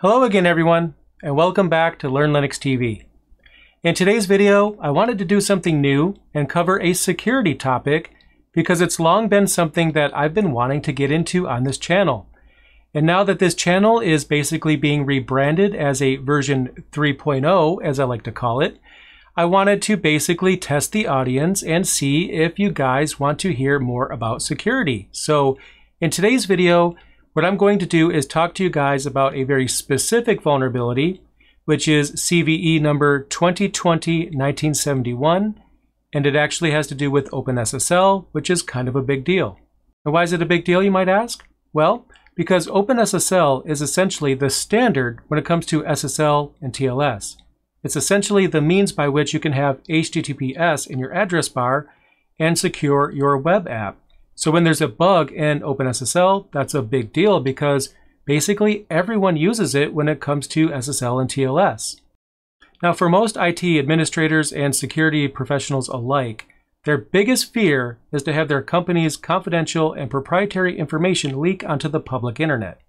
Hello again everyone, and welcome back to Learn Linux TV. In today's video, I wanted to do something new and cover a security topic because it's long been something that I've been wanting to get into on this channel. And now that this channel is basically being rebranded as a version 3.0, as I like to call it, I wanted to basically test the audience and see if you guys want to hear more about security. So in today's video, what I'm going to do is talk to you guys about a very specific vulnerability, which is CVE number 2020-1971, and it actually has to do with OpenSSL, which is kind of a big deal. And why is it a big deal, you might ask? Well, because OpenSSL is essentially the standard when it comes to SSL and TLS. It's essentially the means by which you can have HTTPS in your address bar and secure your web app. So when there's a bug in OpenSSL, that's a big deal because basically everyone uses it when it comes to SSL and TLS. Now for most IT administrators and security professionals alike, their biggest fear is to have their company's confidential and proprietary information leak onto the public internet.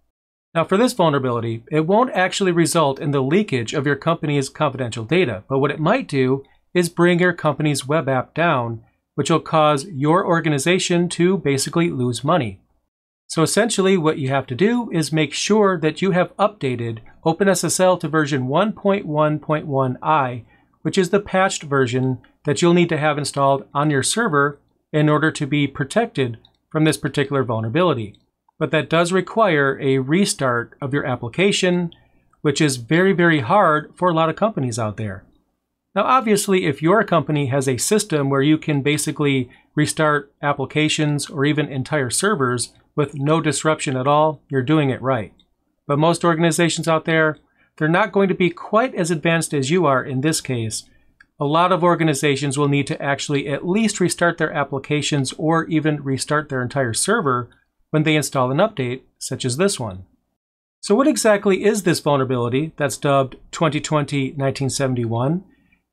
Now for this vulnerability, it won't actually result in the leakage of your company's confidential data, but what it might do is bring your company's web app down which will cause your organization to basically lose money. So essentially what you have to do is make sure that you have updated OpenSSL to version 1.1.1i, which is the patched version that you'll need to have installed on your server in order to be protected from this particular vulnerability. But that does require a restart of your application, which is very, very hard for a lot of companies out there. Now, obviously, if your company has a system where you can basically restart applications or even entire servers with no disruption at all, you're doing it right. But most organizations out there, they're not going to be quite as advanced as you are in this case. A lot of organizations will need to actually at least restart their applications or even restart their entire server when they install an update, such as this one. So what exactly is this vulnerability that's dubbed 2020-1971?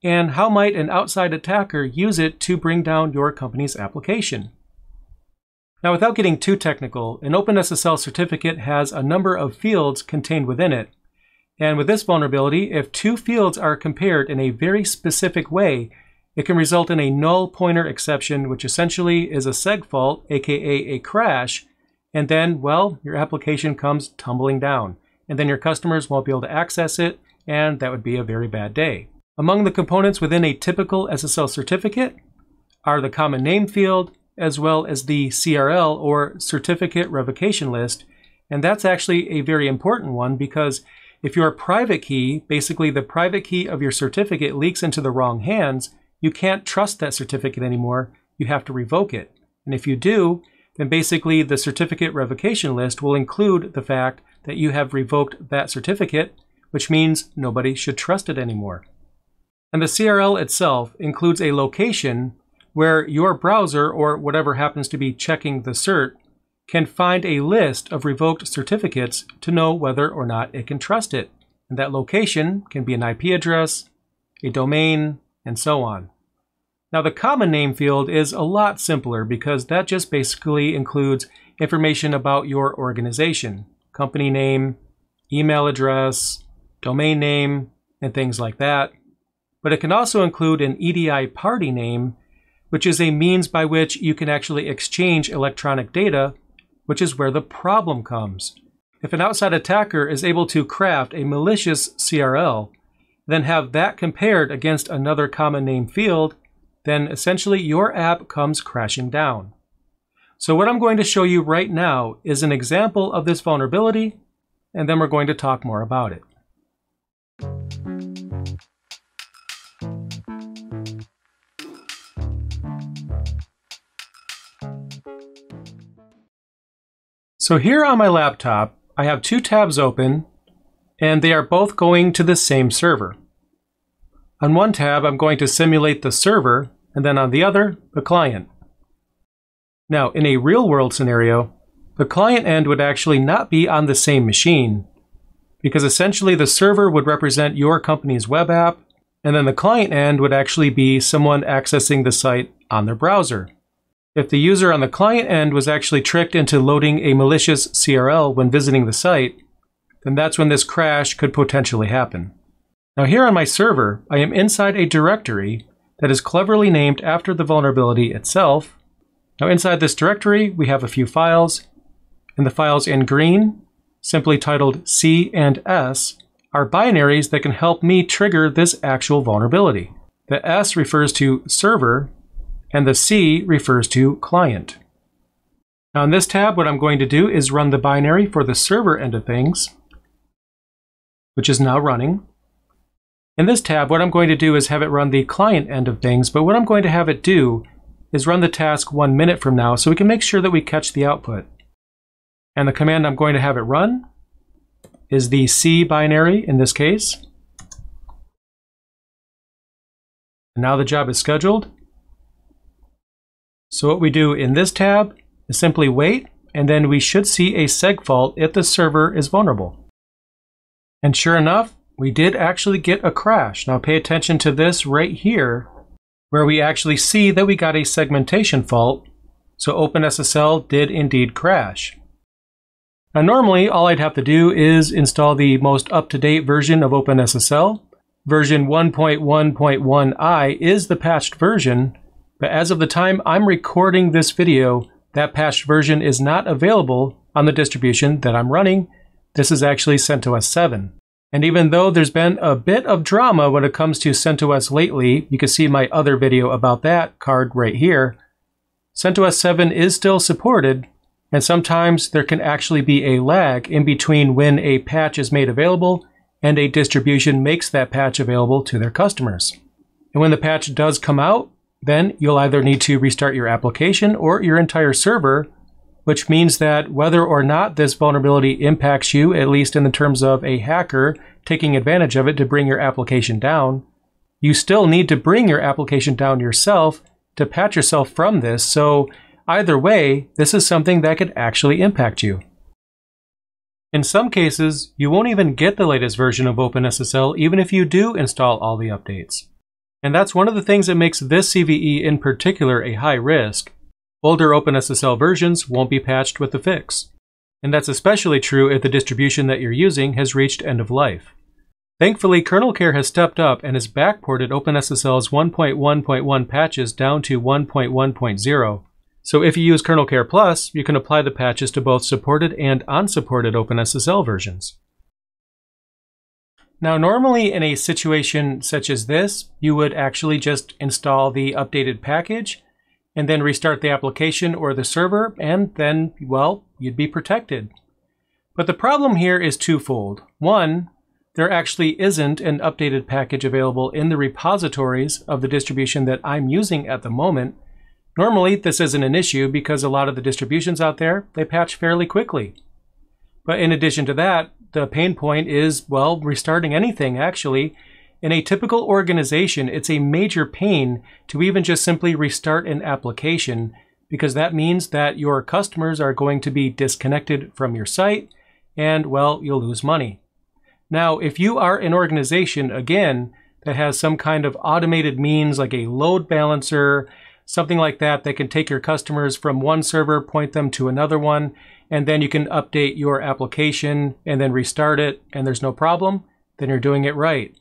and how might an outside attacker use it to bring down your company's application? Now, without getting too technical, an OpenSSL certificate has a number of fields contained within it. And with this vulnerability, if two fields are compared in a very specific way, it can result in a null pointer exception, which essentially is a seg fault, aka a crash, and then, well, your application comes tumbling down. And then your customers won't be able to access it, and that would be a very bad day. Among the components within a typical SSL certificate are the common name field, as well as the CRL or certificate revocation list. And that's actually a very important one because if your private key, basically the private key of your certificate leaks into the wrong hands, you can't trust that certificate anymore. You have to revoke it. And if you do, then basically the certificate revocation list will include the fact that you have revoked that certificate, which means nobody should trust it anymore. And the CRL itself includes a location where your browser or whatever happens to be checking the cert can find a list of revoked certificates to know whether or not it can trust it. And that location can be an IP address, a domain, and so on. Now the common name field is a lot simpler because that just basically includes information about your organization, company name, email address, domain name, and things like that but it can also include an EDI party name, which is a means by which you can actually exchange electronic data, which is where the problem comes. If an outside attacker is able to craft a malicious CRL, then have that compared against another common name field, then essentially your app comes crashing down. So what I'm going to show you right now is an example of this vulnerability, and then we're going to talk more about it. So here on my laptop, I have two tabs open, and they are both going to the same server. On one tab, I'm going to simulate the server, and then on the other, the client. Now, in a real-world scenario, the client end would actually not be on the same machine, because essentially the server would represent your company's web app, and then the client end would actually be someone accessing the site on their browser. If the user on the client end was actually tricked into loading a malicious CRL when visiting the site, then that's when this crash could potentially happen. Now here on my server, I am inside a directory that is cleverly named after the vulnerability itself. Now inside this directory, we have a few files, and the files in green, simply titled C and S, are binaries that can help me trigger this actual vulnerability. The S refers to server, and the C refers to client. Now in this tab, what I'm going to do is run the binary for the server end of things, which is now running. In this tab, what I'm going to do is have it run the client end of things, but what I'm going to have it do is run the task one minute from now so we can make sure that we catch the output. And the command I'm going to have it run is the C binary in this case. And now the job is scheduled. So what we do in this tab is simply wait, and then we should see a seg fault if the server is vulnerable. And sure enough, we did actually get a crash. Now pay attention to this right here, where we actually see that we got a segmentation fault, so OpenSSL did indeed crash. Now normally, all I'd have to do is install the most up-to-date version of OpenSSL. Version 1.1.1i is the patched version, but as of the time I'm recording this video, that patched version is not available on the distribution that I'm running. This is actually CentOS 7. And even though there's been a bit of drama when it comes to CentOS lately, you can see my other video about that card right here, CentOS 7 is still supported, and sometimes there can actually be a lag in between when a patch is made available and a distribution makes that patch available to their customers. And when the patch does come out, then you'll either need to restart your application or your entire server which means that whether or not this vulnerability impacts you, at least in the terms of a hacker taking advantage of it to bring your application down, you still need to bring your application down yourself to patch yourself from this. So either way, this is something that could actually impact you. In some cases, you won't even get the latest version of OpenSSL even if you do install all the updates. And that's one of the things that makes this CVE in particular a high risk, Older OpenSSL versions won't be patched with the fix. And that's especially true if the distribution that you're using has reached end of life. Thankfully, KernelCare has stepped up and has backported OpenSSL's 1.1.1 patches down to 1.1.0. So if you use KernelCare Plus, you can apply the patches to both supported and unsupported OpenSSL versions. Now, normally in a situation such as this, you would actually just install the updated package and then restart the application or the server, and then, well, you'd be protected. But the problem here is twofold. One, there actually isn't an updated package available in the repositories of the distribution that I'm using at the moment. Normally, this isn't an issue because a lot of the distributions out there, they patch fairly quickly. But in addition to that, the pain point is, well, restarting anything actually in a typical organization, it's a major pain to even just simply restart an application because that means that your customers are going to be disconnected from your site and, well, you'll lose money. Now, if you are an organization, again, that has some kind of automated means like a load balancer, something like that, that can take your customers from one server, point them to another one, and then you can update your application and then restart it, and there's no problem, then you're doing it right.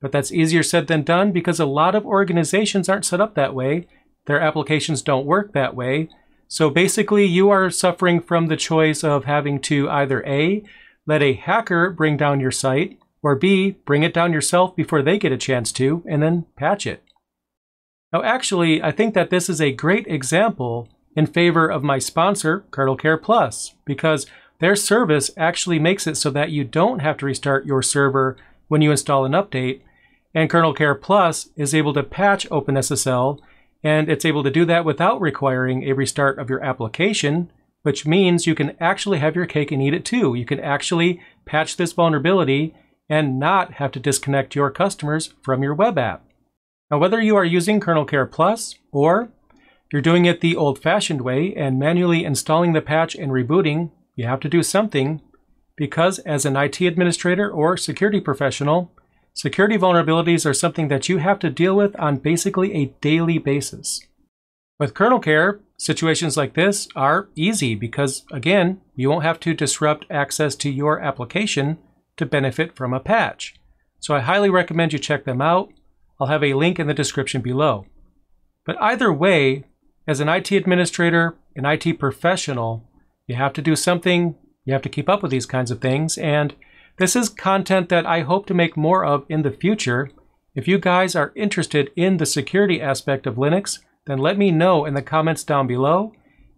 But that's easier said than done because a lot of organizations aren't set up that way. Their applications don't work that way. So basically, you are suffering from the choice of having to either A, let a hacker bring down your site, or B, bring it down yourself before they get a chance to, and then patch it. Now, actually, I think that this is a great example in favor of my sponsor, KernelCare Plus, because their service actually makes it so that you don't have to restart your server when you install an update, and KernelCare Plus is able to patch OpenSSL, and it's able to do that without requiring a restart of your application, which means you can actually have your cake and eat it too. You can actually patch this vulnerability and not have to disconnect your customers from your web app. Now, whether you are using KernelCare Plus or you're doing it the old fashioned way and manually installing the patch and rebooting, you have to do something because as an IT administrator or security professional, security vulnerabilities are something that you have to deal with on basically a daily basis. With KernelCare, situations like this are easy because, again, you won't have to disrupt access to your application to benefit from a patch. So I highly recommend you check them out. I'll have a link in the description below. But either way, as an IT administrator, an IT professional, you have to do something, you have to keep up with these kinds of things, and this is content that I hope to make more of in the future. If you guys are interested in the security aspect of Linux, then let me know in the comments down below,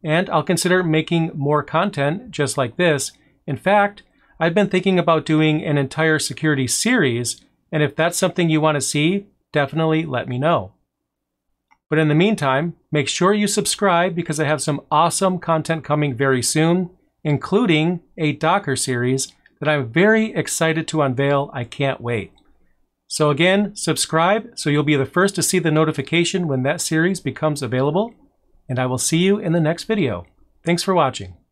and I'll consider making more content just like this. In fact, I've been thinking about doing an entire security series, and if that's something you want to see, definitely let me know. But in the meantime, make sure you subscribe because I have some awesome content coming very soon, including a Docker series that I'm very excited to unveil. I can't wait. So again, subscribe so you'll be the first to see the notification when that series becomes available. And I will see you in the next video. Thanks for watching.